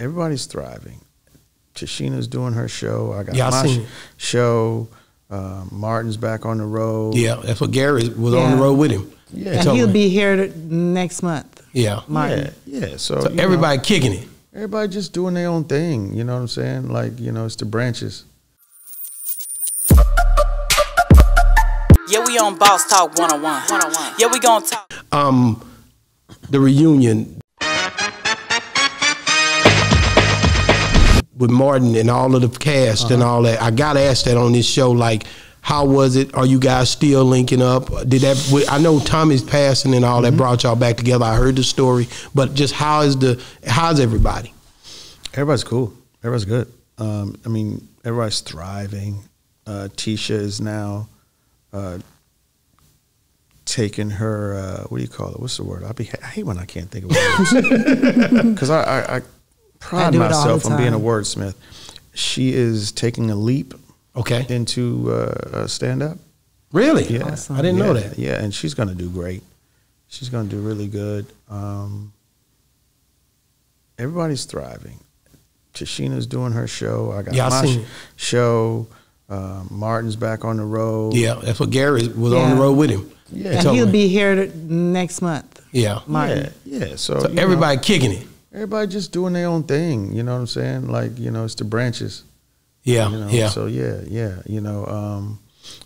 everybody's thriving. Tichina's doing her show. I got Yeah, my seen sh- show. Um, Martin's back on the road. Yeah, that's what Gary was on the road with him. Yeah. He And told he'll me. be here next month. Yeah. Martin. Yeah, yeah. So, So you know, everybody kicking it. everybody just doing their own thing. You know what I'm saying? Like you know, it's the branches. Yeah, we on Boss Talk 101. 101. Yeah, we gonna talk. Um, the reunion with Martin and all of the cast and all that. I gotta ask that on this show. Like, how was it? Are you guys still linking up? Did that? I know Tommy's passing and all that brought y'all back together. I heard the story, but just how is the how's everybody? Everybody's cool. Everybody's good. Um, I mean, everybody's thriving. Uh, Tisha is now uh, taking her. Uh, what do you call it? What's the word? I, be, I hate when I can't think of it because I, I, I pride I do it all myself on being a wordsmith. She is taking a leap Okay, into uh, uh, stand up. really? Yeah, Awesome. I didn't yeah, know that. Yeah, and she's gonna do great. She's gonna do really good. Um, everybody's thriving. Tichina's doing her show. I got Yeah, I my seen show. Um, Martin's back on the road. Yeah, that's what Gary was on the road with him. Yeah. He And told he'll me. be here next month. Yeah. Martin. yeah, yeah. So, So you know, everybody kicking it. Everybody just doing their own thing. You know what I'm saying? Like you know, it's the branches. Yeah, You know? yeah. So yeah, yeah. You know, um,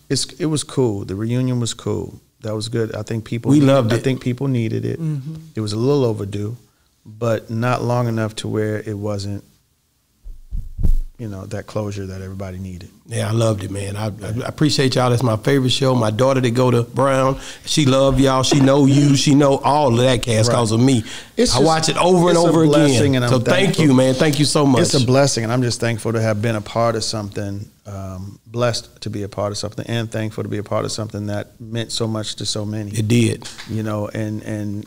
it's it was cool. The reunion was cool. That was good. I think people We needed- loved I think people needed it. It was a little overdue, but not long enough to where it wasn't. You know that closure that everybody needed. Yeah, I loved it, man. I, I appreciate y'all. That's my favorite show. My daughter to go to Brown, she love y'all. She know you. She know all of that cast Right. because of me. It's I just- watch it over and over again. and so thank you, man. Thank you so much. It's a blessing, and I'm just thankful to have been a part of something. Um, blessed to be a part of something, and thankful to be a part of something that meant so much to so many. it did, you know, and and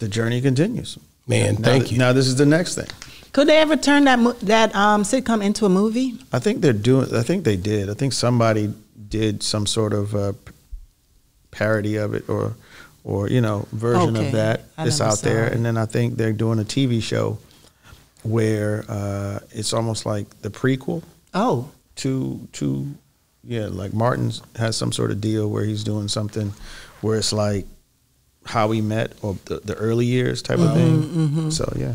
the journey continues. man. Now thank th- you. Now this is the next thing. Could they ever turn that that um, sitcom into a movie? I think they're doing. I think they did. I think somebody did some sort of uh, parody of it, or or you know version Okay. of that. I It's out there, it. and then I think they're doing a TV show where uh, it's almost like the prequel Oh, to to yeah, like Martin's has some sort of deal where he's doing something where it's like how we met or the, the early years type of Mm-hmm, thing. So yeah.